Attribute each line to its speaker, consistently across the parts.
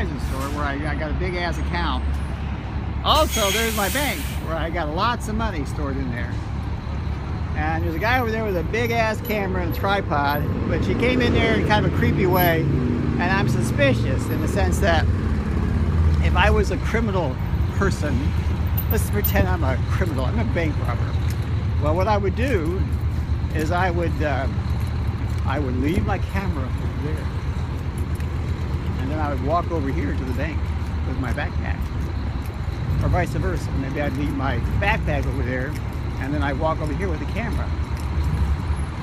Speaker 1: Verizon store where I, I got a big ass account. Also, there's my bank where I got lots of money stored in there. And there's a guy over there with a big ass camera and tripod, but she came in there in kind of a creepy way, and I'm suspicious in the sense that if I was a criminal person, let's pretend I'm a criminal, I'm a bank robber. Well, what I would do is I would uh, I would leave my camera over there, and then I would walk over here to the bank with my backpack, or vice versa. Maybe I'd leave my backpack over there, and then I'd walk over here with the camera.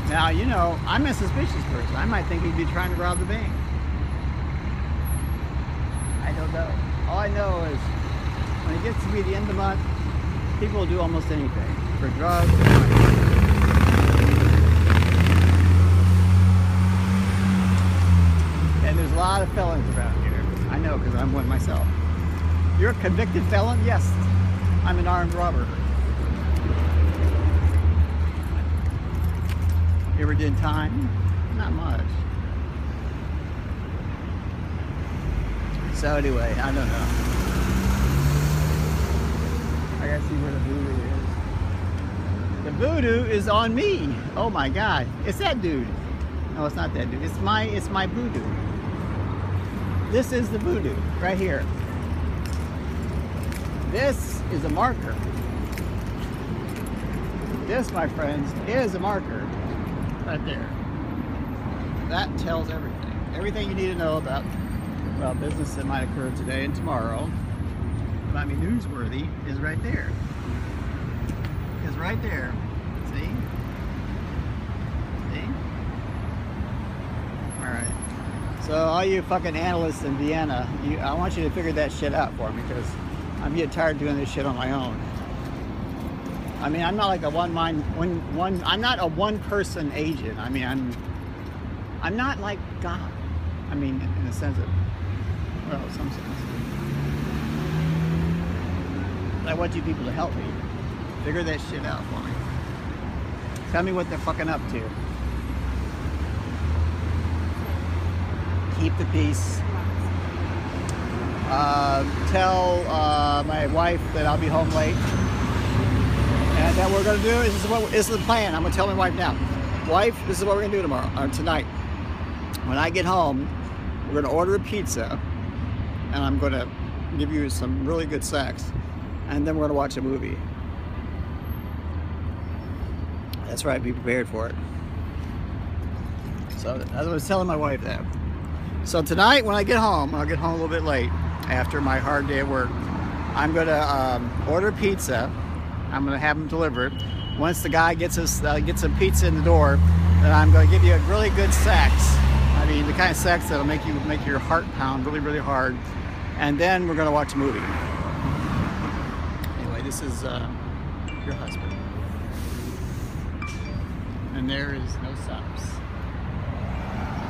Speaker 1: Now, you know, I'm a suspicious person. I might think he'd be trying to rob the bank. I don't know. All I know is when it gets to be the end of the month, people will do almost anything for drugs and money. And there's a lot of felons around here. I know because I'm one myself. You're a convicted felon? Yes. I'm an armed robber. You ever did time? Not much. So anyway, I don't know. I gotta see where the voodoo is. The voodoo is on me. Oh my god. It's that dude. No, it's not that dude. It's my it's my voodoo. This is the voodoo right here. This is a marker. This, my friends, is a marker right there. That tells everything. Everything you need to know about about business that might occur today and tomorrow, might be newsworthy, is right there. Is right there. See? See? So all you fucking analysts in Vienna, you, I want you to figure that shit out for me because I'm getting tired doing this shit on my own. I mean, I'm not like a one mind one one. I'm not a one person agent. I mean, I'm I'm not like God. I mean, in the sense of well, some sense. I want you people to help me figure that shit out for me. Tell me what they're fucking up to. Keep the peace. Uh, tell uh, my wife that I'll be home late. And that we're gonna do is this is what this is the plan. I'm gonna tell my wife now. Wife, this is what we're gonna do tomorrow or tonight. When I get home, we're gonna order a pizza, and I'm gonna give you some really good sex, and then we're gonna watch a movie. That's right. Be prepared for it. So I was telling my wife that. So tonight, when I get home, I'll get home a little bit late after my hard day at work. I'm gonna um, order pizza. I'm gonna have them deliver it. Once the guy gets us uh, gets some pizza in the door, then I'm gonna give you a really good sex. I mean, the kind of sex that'll make you make your heart pound really, really hard. And then we're gonna watch a movie. Anyway, this is uh, your husband, and there is no stops.